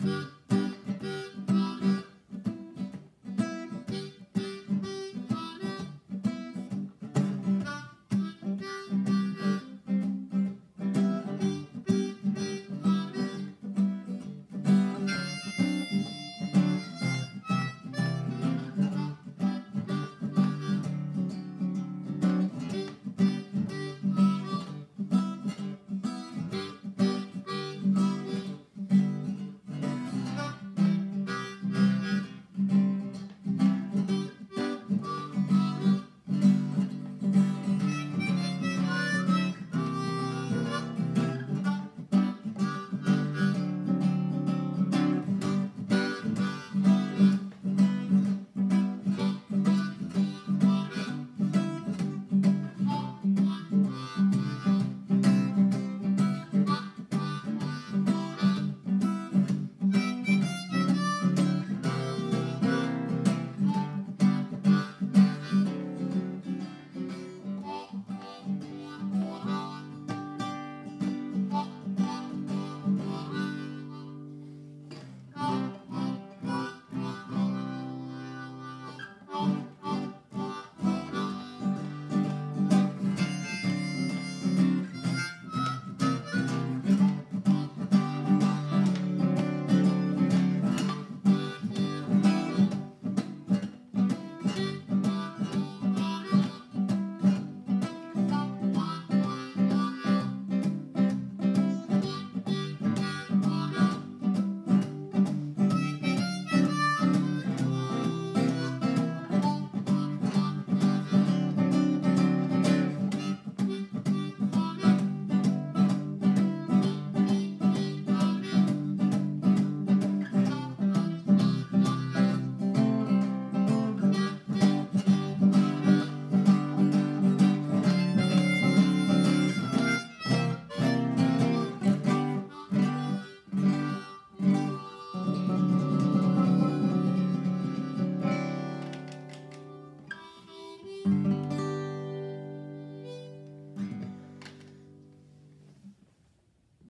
Mm-hmm.